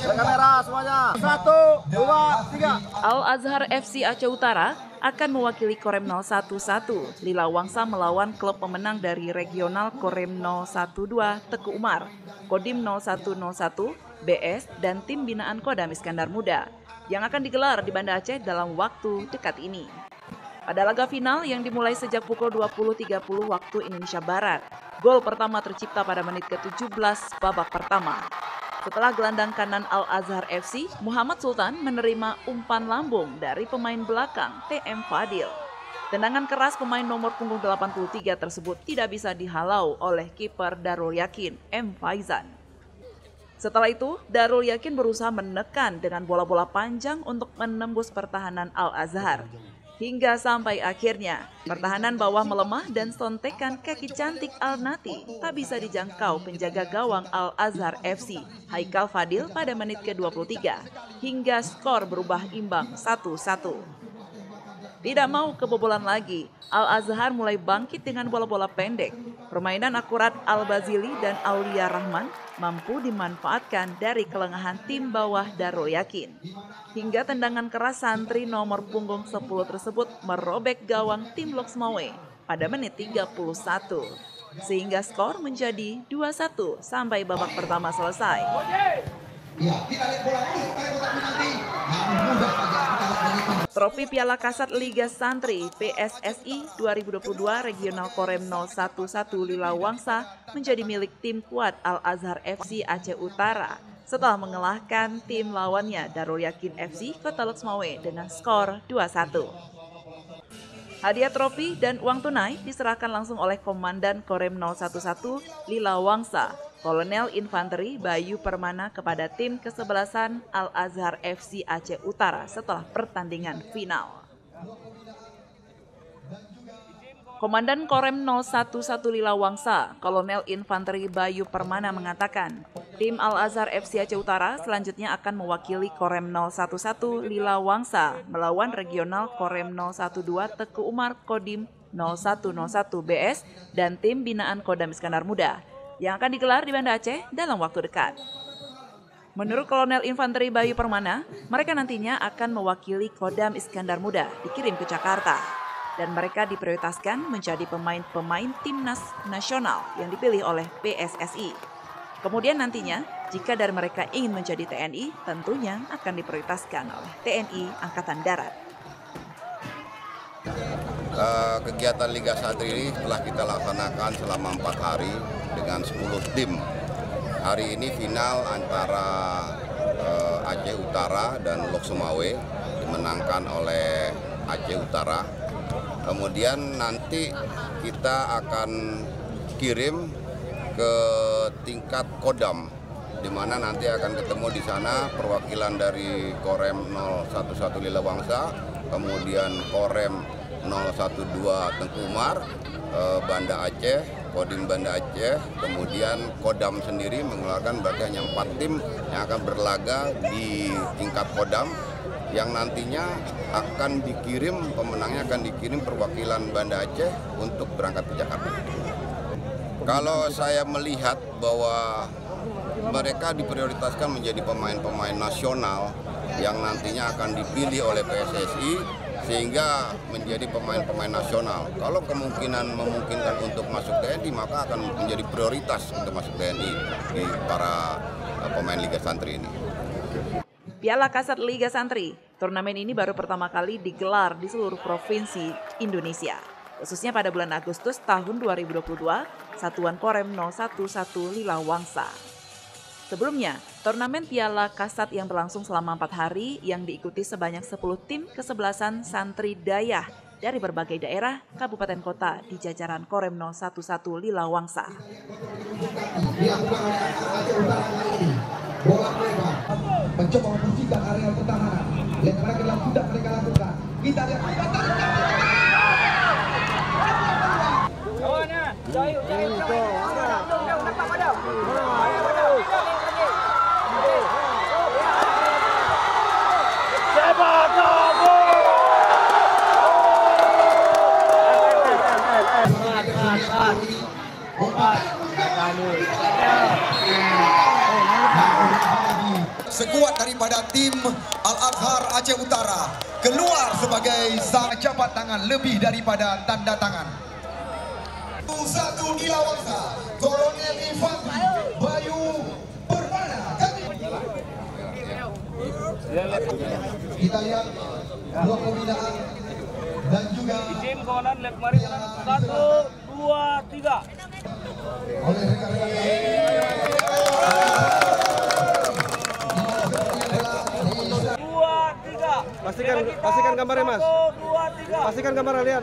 Kamera semuanya. Satu, dua, tiga. Al Azhar FC Aceh Utara akan mewakili Korem 011. Lila Wangsa melawan klub pemenang dari regional Korem 012 Teku Umar, Kodim 0101, BS, dan tim binaan Kodam Iskandar Muda yang akan digelar di Banda Aceh dalam waktu dekat ini. Pada laga final yang dimulai sejak pukul 20.30 waktu Indonesia Barat, gol pertama tercipta pada menit ke-17 babak pertama. Setelah gelandang kanan Al-Azhar FC, Muhammad Sultan menerima umpan lambung dari pemain belakang TM Fadil. Tendangan keras pemain nomor punggung 83 tersebut tidak bisa dihalau oleh kiper Darul Yakin, M. Faizan. Setelah itu, Darul Yakin berusaha menekan dengan bola-bola panjang untuk menembus pertahanan Al-Azhar. Hingga sampai akhirnya, pertahanan bawah melemah dan sontekan kaki cantik Al-Nati tak bisa dijangkau penjaga gawang Al-Azhar FC, Haikal Fadil pada menit ke-23, hingga skor berubah imbang 1-1. Tidak mau kebobolan lagi, Al-Azhar mulai bangkit dengan bola-bola pendek. Permainan akurat Al-Bazili dan Aulia Rahman mampu dimanfaatkan dari kelengahan tim bawah Darul Yakin. Hingga tendangan keras santri nomor punggung 10 tersebut merobek gawang tim Loksmawe pada menit 31. Sehingga skor menjadi 2-1 sampai babak pertama selesai. Ya, kita lihat bola dulu, kita lihat nanti. Namun mudah saja Trofi Piala Kasat Liga Santri PSSI 2022 Regional Korem 011 Lila Wangsa menjadi milik tim kuat Al-Azhar FC Aceh Utara setelah mengalahkan tim lawannya Darul Yakin FC Kota Loksmawe dengan skor 2-1. Hadiah trofi dan uang tunai diserahkan langsung oleh Komandan Korem 011 Lila Wangsa Kolonel Infanteri Bayu Permana kepada tim kesebelasan Al-Azhar FC Aceh Utara setelah pertandingan final. Komandan Korem 011 Lila Wangsa, Kolonel Infanteri Bayu Permana mengatakan, tim Al-Azhar FC Aceh Utara selanjutnya akan mewakili Korem 011 Lila Wangsa melawan regional Korem 012 Teku Umar Kodim 0101 BS dan tim binaan Kodam Iskandar Muda yang akan digelar di Banda Aceh dalam waktu dekat. Menurut Kolonel Infanteri Bayu Permana, mereka nantinya akan mewakili Kodam Iskandar Muda dikirim ke Jakarta. Dan mereka diprioritaskan menjadi pemain-pemain timnas nasional yang dipilih oleh PSSI. Kemudian nantinya, jika dari mereka ingin menjadi TNI, tentunya akan diprioritaskan oleh TNI Angkatan Darat. Uh, kegiatan Liga Santri ini telah kita laksanakan selama empat hari dengan 10 tim. Hari ini final antara uh, Aceh Utara dan Lok Sumawe dimenangkan oleh Aceh Utara. Kemudian nanti kita akan kirim ke tingkat Kodam di mana nanti akan ketemu di sana perwakilan dari Korem 011 Lila Wangsa, kemudian Korem 012 Tengkumar, Banda Aceh, Kodim Banda Aceh, kemudian Kodam sendiri mengeluarkan berarti hanya empat tim yang akan berlaga di tingkat Kodam yang nantinya akan dikirim pemenangnya akan dikirim perwakilan Banda Aceh untuk berangkat ke Jakarta. Kalau saya melihat bahwa mereka diprioritaskan menjadi pemain-pemain nasional yang nantinya akan dipilih oleh PSSI sehingga menjadi pemain-pemain nasional. Kalau kemungkinan memungkinkan untuk masuk TNI maka akan menjadi prioritas untuk masuk TNI di para eh, pemain Liga Santri ini. Piala Kasat Liga Santri, turnamen ini baru pertama kali digelar di seluruh provinsi Indonesia. Khususnya pada bulan Agustus tahun 2022, Satuan Korem 011 Lila Wangsa Sebelumnya, turnamen Piala Kasat yang berlangsung selama empat hari yang diikuti sebanyak 10 tim kesebelasan santri dayah dari berbagai daerah, kabupaten kota di jajaran Korem 011 Lila Wangsa. Bola mencoba membersihkan area pertahanan. Lihat mereka yang sudah mereka lakukan. Kita lihat Terkuat daripada tim Al-Azhar Aceh Utara keluar sebagai sang jabat tangan lebih daripada tanda tangan. Satu Lawangsa, Kolonel Infantri Bayu Permana. Kita lihat dua pembinaan dan juga Tim kawanan kanan. Satu, dua, tiga. Oleh rekan-rekan Dua, tiga. Pastikan pastikan gambarnya Mas. Pastikan gambarnya lihat.